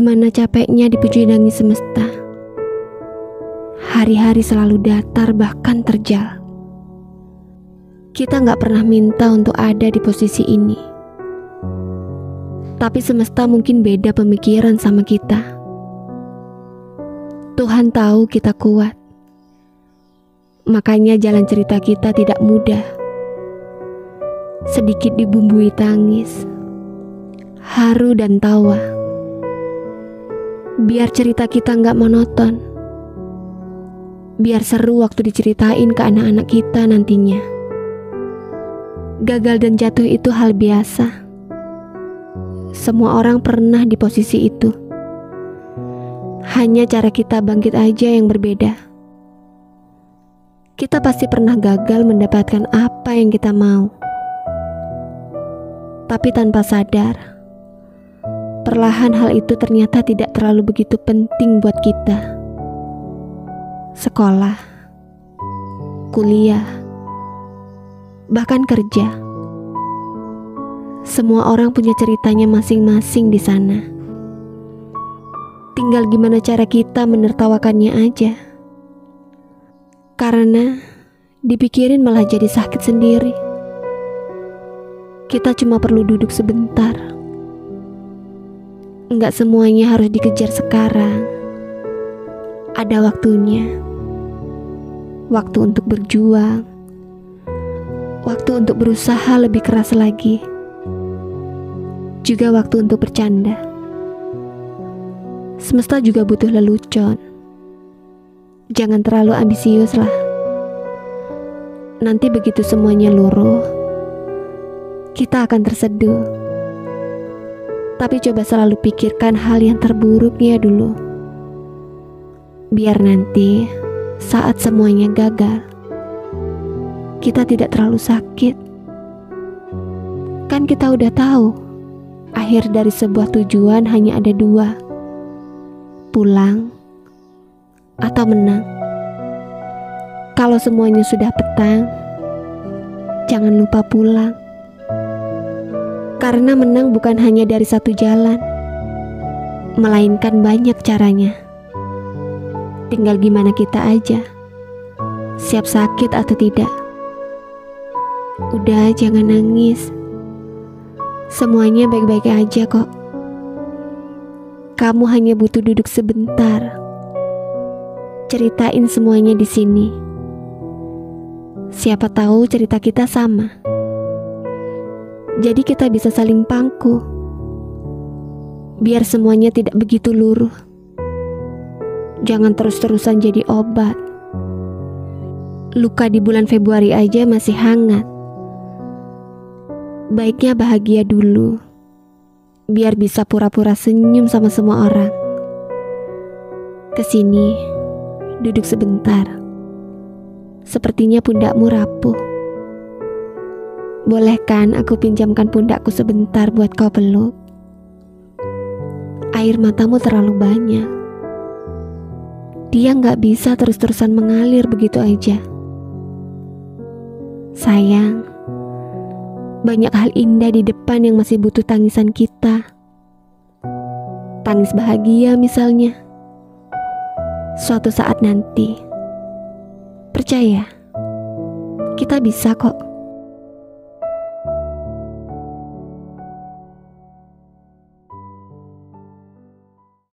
Gimana capeknya dipuji semesta. Hari-hari selalu datar bahkan terjal. Kita nggak pernah minta untuk ada di posisi ini. Tapi semesta mungkin beda pemikiran sama kita. Tuhan tahu kita kuat. Makanya jalan cerita kita tidak mudah. Sedikit dibumbui tangis, haru dan tawa. Biar cerita kita nggak monoton. Biar seru waktu diceritain ke anak-anak kita nantinya. Gagal dan jatuh itu hal biasa. Semua orang pernah di posisi itu. Hanya cara kita bangkit aja yang berbeda. Kita pasti pernah gagal mendapatkan apa yang kita mau. Tapi tanpa sadar, Perlahan hal itu ternyata tidak terlalu begitu penting buat kita. Sekolah, kuliah, bahkan kerja. Semua orang punya ceritanya masing-masing di sana. Tinggal gimana cara kita menertawakannya aja. Karena dipikirin malah jadi sakit sendiri. Kita cuma perlu duduk sebentar Enggak semuanya harus dikejar sekarang. Ada waktunya. Waktu untuk berjuang. Waktu untuk berusaha lebih keras lagi. Juga waktu untuk bercanda. Semesta juga butuh lelucon. Jangan terlalu ambisius lah. Nanti begitu semuanya luruh, kita akan terseduh tapi coba selalu pikirkan hal yang terburuknya dulu. Biar nanti saat semuanya gagal, kita tidak terlalu sakit. Kan kita udah tahu, akhir dari sebuah tujuan hanya ada dua. Pulang atau menang. Kalau semuanya sudah petang, jangan lupa pulang. Karena menang bukan hanya dari satu jalan, melainkan banyak caranya. Tinggal gimana kita aja, siap sakit atau tidak. Udah, jangan nangis. Semuanya baik-baik aja kok. Kamu hanya butuh duduk sebentar. Ceritain semuanya di sini. Siapa tahu cerita kita sama. Jadi kita bisa saling pangku. Biar semuanya tidak begitu luruh. Jangan terus-terusan jadi obat. Luka di bulan Februari aja masih hangat. Baiknya bahagia dulu. Biar bisa pura-pura senyum sama semua orang. Ke sini, duduk sebentar. Sepertinya pundakmu rapuh. Boleh kan aku pinjamkan pundakku sebentar buat kau peluk? Air matamu terlalu banyak. Dia nggak bisa terus-terusan mengalir begitu aja. Sayang, banyak hal indah di depan yang masih butuh tangisan kita. Tangis bahagia misalnya. Suatu saat nanti, percaya, kita bisa kok